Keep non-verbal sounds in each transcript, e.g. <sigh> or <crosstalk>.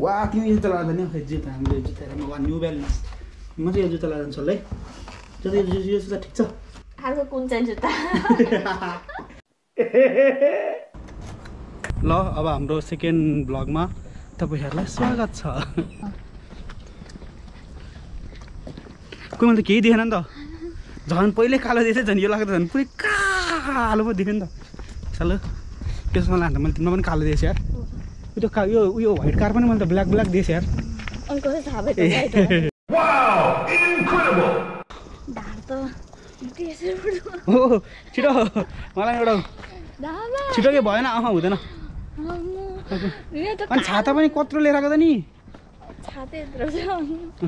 वा तिमी यो जुत्ता लाँदा नि खै जुत्ता हामीले जुत्ता हेरेर वा न्यु ब्यालेन्स म चाहिँ यो जुत्ता चल्ला है। जति यो यो जुत्ता ठिक छ? अर्को कुन चाहिँ जुत्ता? <laughs> ल अब हाम्रो सेकेन्ड ब्लगमा तपाईँहरूलाई स्वागत छ। कोही मैले त केही देखेन नि त? झन् पहिल्यै कालो देखेँ झन् यो लाग्दा झन् पुरै कालो पो देख्यो नि त। चलो त्यसमा लाँदा मैले तिमीलाई पनि कालो देखेँ यार। यो त का यो उयो व्हाइट कार पनि मैले त ब्ल्याक ब्ल्याक देखेँ यार। हो? छिटो। मलाई एउटा। छिटो के भएन आमा हुँदैन। अनि छाता पनि कत्रो लिएर आएको त नि।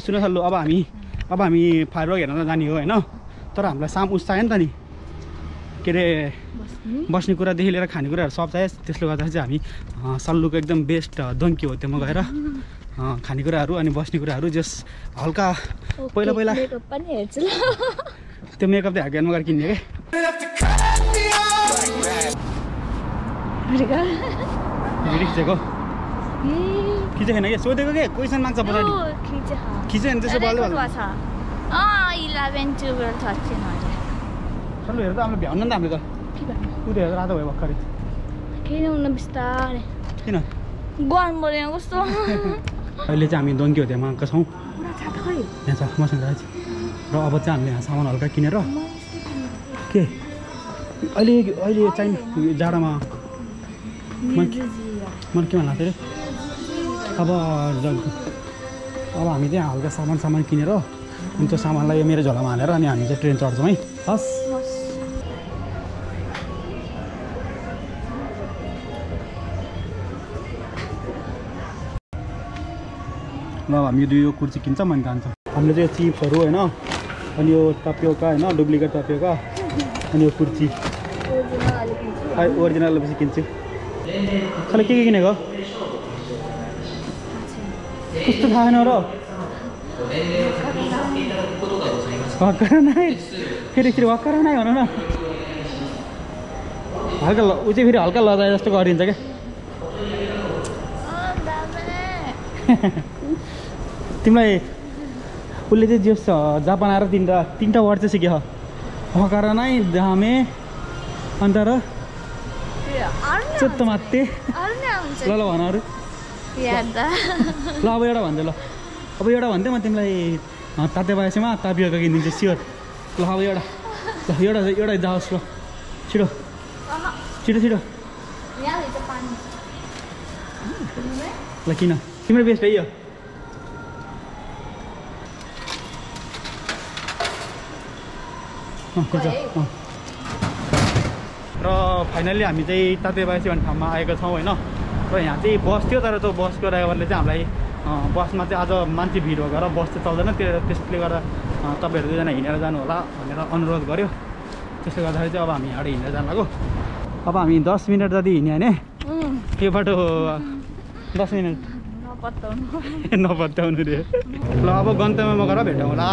सुन सल्लु अब हामी अब हामी फायर वर्क हेर्न त जाने हो होइन? तर हामीलाई साम उस चाहियो नि त नि। के अरे बस्नु। कुरादेखि लिएर खानेकुराहरू सब चाहियो। त्यसले गर्दाखेरि चाहिँ हामी सल्लुको एकदम बेस्ट दोङ्की हो त्योमा गएर <laughs> अँ, खानेकुराहरू अनि बस्ने कुराहरू जस हल्का पहिला पहिला <laughs> त्यो मेकअप चाहिँ हाकिहाल्नु गएर किन्ने क्या खिचेको? छैन क्या सोधेको के? क्वेसन माग्छ पछाडि। खिच्यो भने त्यसो हेर त हामीले भ्याउनु नि त हामीले त के भन्नु? उ हेर रातो भयो भर्खरै केही नहुन बिस्तारै किन गर्नु पऱ्यो कस्तो अहिले चाहिँ हामी दोङ्की हो त्यहाँ गएका छौँ यहाँ छ मसँग र अब चाहिँ हामीले यहाँ सामान हल्का किनेर के अहिले अहिले चाहिँ जाडोमा मैले के भन्नु थिएँ अब अब हामी चाहिँ हल्का सामान सामान किनेर अनि त्यो सामानलाई मेरो झोलामा हालेर अनि हामी चाहिँ ट्रेन चढ्छौँ है हस् ल हामी दुई यो कुर्ची किन्छौँ अनि जान्छौँ। हामीले चाहिँ यो चिप्सहरू होइन अनि यो टपियोका होइन डुप्लिकेट टपियोका अनि यो कुर्ची। खै ओरिजिनल पछि किन्छु। खालि के के किनेको? कस्तो थाहा छैन र नै फेरि फेरि हक्कर नै भन न। हल्का ऊ चाहिँ फेरि हल्का लगाए जस्तो गरिदिन्छ क्या। <laughs> तिमीलाई उसले चाहिँ जो जापान आएर तिनवटा तिनवटा वर्ड चाहिँ सिक्यो। हकार नै धामे अन्त र चुत्त मात्ते। ल ल भन अरू। ल अब एउटा भन्दै ल। अब एउटा भन्दै म तिमीलाई ताते बाएसमा तापिएको किनिदिन्छु स्योर ल अब एउटा। ल एउटा एउटा जाओस् ल। छिटो। छिटो छिटो। ल किन? तिम्रो बेस्ट है यो र फाइनल्ली हामी चाहिँ तातेबासी भन्ने ठाउँमा आएको छौँ होइन र यहाँ चाहिँ बस थियो तर त्यो बसको ड्राइभरले चाहिँ हामीलाई बसमा चाहिँ आज मान्छे भिड भएर बस चाहिँ चल्दैन त्यो त्यसले गर्दा तपाईँहरू दुईजना हिँडेर जानु होला भनेर अनुरोध गर्यो त्यसले गर्दाखेरि चाहिँ अब हामी यहाँबाट हिँडेर जानु लाग्यो अब हामी दस मिनट जति हिँड्यो भने यो बाटो दस मिनट नपत्याउनु रे ल अब गन्तव्यमा गएर भेटौँ होला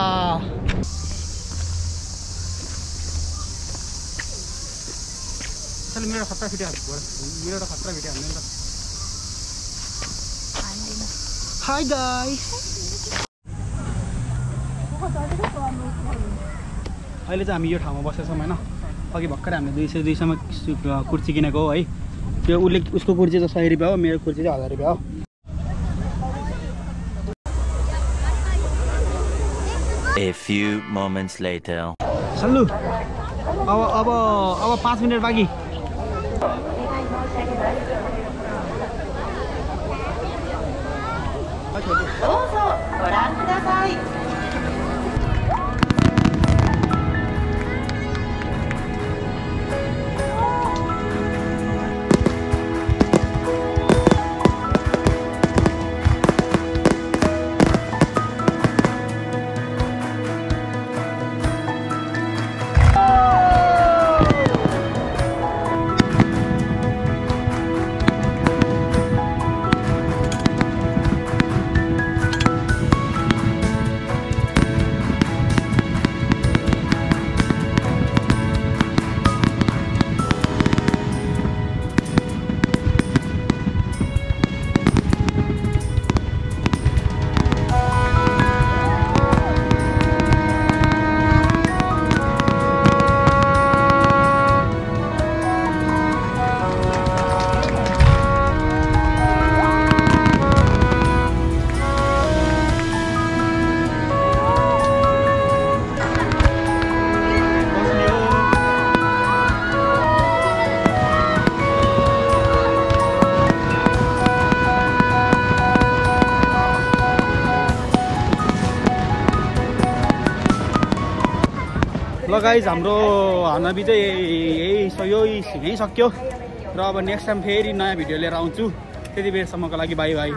चल मेरो खतरा फिटे मेरो एउटा खतरा फिटे हाल्ने नि त हाई गाई अहिले चाहिँ हामी यो ठाउँमा बसेका छौँ होइन। अघि भर्खरै हामीले दुई सय दुई सयमा सु- कुर्ची किनेको हो है। त्यो उसले उसको कुर्ची चाहिँ सय रुपियाँ हो मेरो कुर्ची चाहिँ हजार रुपियाँ हो A few moments later. सल्लु अब अब अब पाँच मिनट बाँकी। どうぞご覧 गाइज हाम्रो हनबी चाहिँ यही यहीँ सक्यो र अब नेक्स्ट टाइम फेरि नयाँ भिडियो लिएर आउँछु। त्यति बेरसम्मको लागि बाई बाई